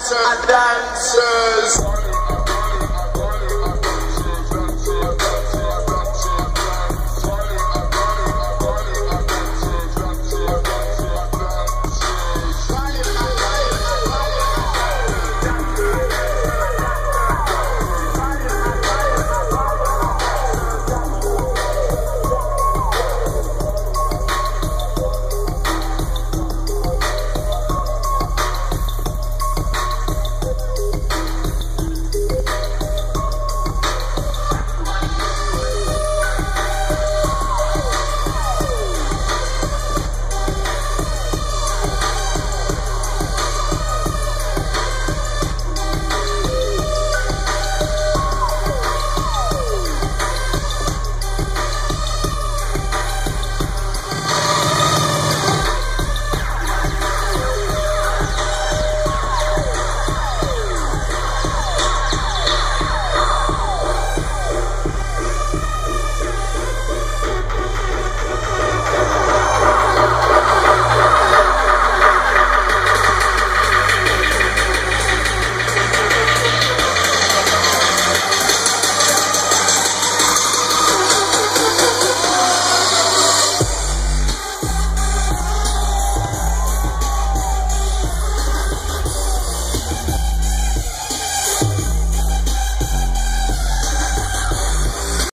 dancers, dancers.